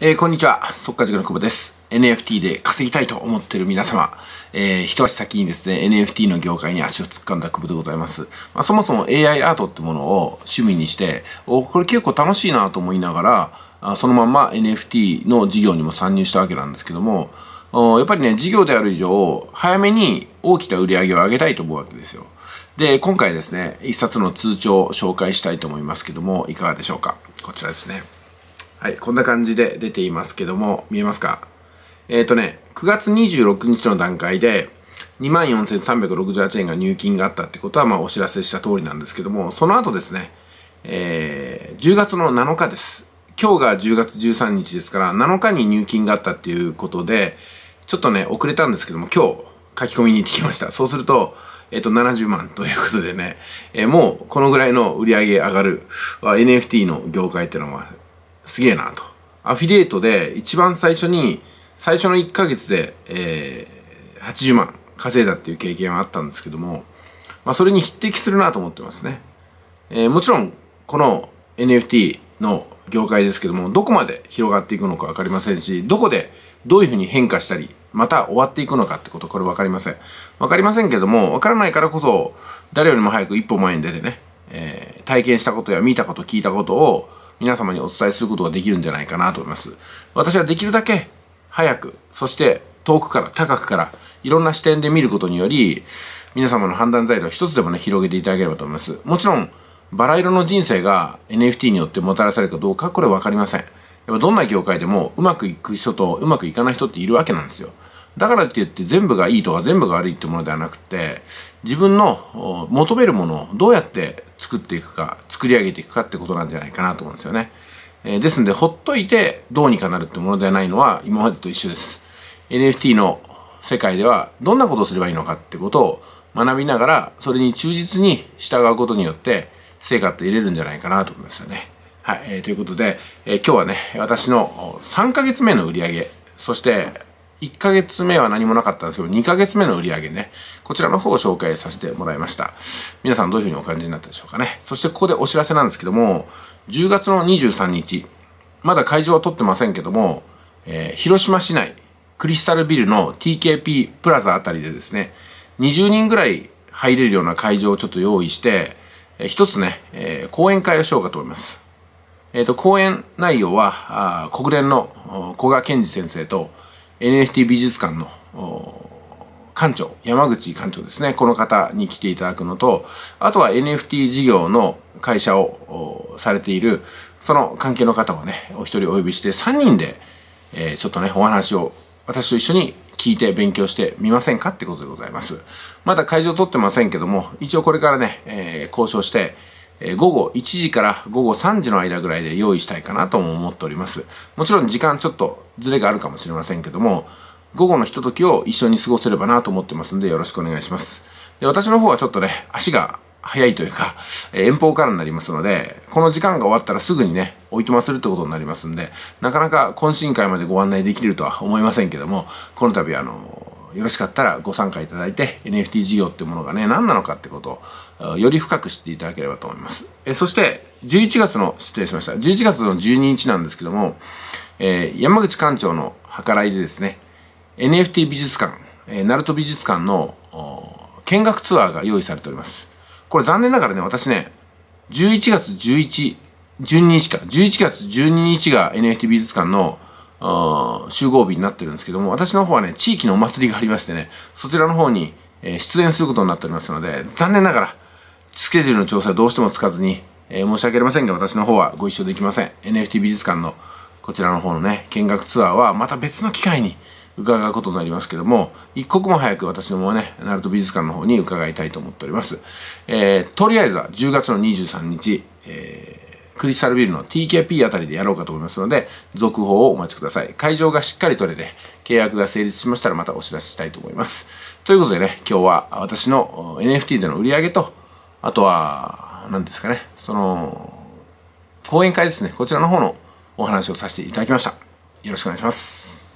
えー、こんにちは。速稼塾の久保です。NFT で稼ぎたいと思っている皆様、えー、一足先にですね、NFT の業界に足を突っ込んだ久保でございます。まあ、そもそも AI アートってものを趣味にして、お、これ結構楽しいなと思いながら、あそのまま NFT の事業にも参入したわけなんですけども、やっぱりね、事業である以上、早めに大きな売り上げを上げたいと思うわけですよ。で、今回ですね、一冊の通帳を紹介したいと思いますけども、いかがでしょうか？こちらですね。はい、こんな感じで出ていますけども、見えますか？えっ、ー、とね、9月26日の段階で、24,368円が入金があったってことは、まあ、お知らせした通りなんですけども、その後ですね、えー、10月の7日です。今日が10月13日ですから、7日に入金があったっていうことで、ちょっとね、遅れたんですけども、今日書き込みに行ってきました。そうすると、えっ、ー、と、70万ということでね、えー、もうこのぐらいの売り上げ上がる、NFT の業界っていうのはすげえなと。アフィリエイトで一番最初に、最初の1ヶ月で、えー、80万稼いだっていう経験はあったんですけども、まあそれに匹敵するなと思ってますね。えー、もちろん、この NFT の業界ですけども、どこまで広がっていくのかわかりませんし、どこでどういうふうに変化したり、また終わっていくのかってこと、これわかりません。わかりませんけども、わからないからこそ、誰よりも早く一歩前に出てね、えー、体験したことや見たこと、聞いたことを、皆様にお伝えすることができるんじゃないかなと思います。私はできるだけ早く、そして遠くから高くからいろんな視点で見ることにより、皆様の判断材料を一つでもね、広げていただければと思います。もちろん、バラ色の人生が NFT によってもたらされるかどうか、これわかりません。やっぱどんな業界でもうまくいく人とうまくいかない人っているわけなんですよ。だからって言って全部がいいとか全部が悪いってものではなくて、自分の求めるものをどうやって作っていくか、作り上げていくかってことなんじゃないかなと思うんですよね。えー、ですので、ほっといてどうにかなるってものではないのは今までと一緒です。NFT の世界ではどんなことをすればいいのかってことを学びながら、それに忠実に従うことによって成果って得れるんじゃないかなと思いますよね。はい、えー、ということで、えー、今日はね、私の3ヶ月目の売り上げ、そして1ヶ月目は何もなかったんですけど、2ヶ月目の売り上げね、こちらの方を紹介させてもらいました。皆さんどういうふうにお感じになったでしょうかね。そしてここでお知らせなんですけども、10月の23日、まだ会場は取ってませんけども、えー、広島市内、クリスタルビルの TKP プラザあたりでですね、20人ぐらい入れるような会場をちょっと用意して、えー、一つね、えー、講演会をしようかと思います。えっ、ー、と、講演内容は、あ国連の古賀健二先生と、NFT 美術館の館長、山口館長ですね。この方に来ていただくのと、あとは NFT 事業の会社をされている、その関係の方をね、お一人お呼びして3人で、えー、ちょっとね、お話を私と一緒に聞いて勉強してみませんかってことでございます。まだ会場取ってませんけども、一応これからね、えー、交渉して、え、午後1時から午後3時の間ぐらいで用意したいかなとも思っております。もちろん時間ちょっとズレがあるかもしれませんけども、午後のひとときを一緒に過ごせればなと思ってますんでよろしくお願いします。で私の方はちょっとね、足が早いというか、え、遠方からになりますので、この時間が終わったらすぐにね、おいとまするってことになりますんで、なかなか懇親会までご案内できるとは思いませんけども、この度あの、よろしかったらご参加いただいて NFT 事業っていうものがね何なのかってことをより深く知っていただければと思います。えそして11月の失礼しました。11月の12日なんですけども、えー、山口館長の計らいでですね NFT 美術館、えー、ナルト美術館の見学ツアーが用意されております。これ残念ながらね私ね11月11 12日か。11月12日が NFT 美術館の集合日になってるんですけども、私の方はね、地域のお祭りがありましてね、そちらの方に、えー、出演することになっておりますので、残念ながら、スケジュールの調整はどうしてもつかずに、えー、申し訳ありませんが、私の方はご一緒できません。NFT 美術館のこちらの方のね、見学ツアーはまた別の機会に伺うことになりますけども、一刻も早く私の方はね、ナルト美術館の方に伺いたいと思っております。えー、とりあえずは10月の23日、えークリスタルビルの TKP あたりでやろうかと思いますので、続報をお待ちください。会場がしっかり取れて、契約が成立しましたらまたお知らせしたいと思います。ということでね、今日は私の NFT での売り上げと、あとは、何ですかね、その、講演会ですね、こちらの方のお話をさせていただきました。よろしくお願いします。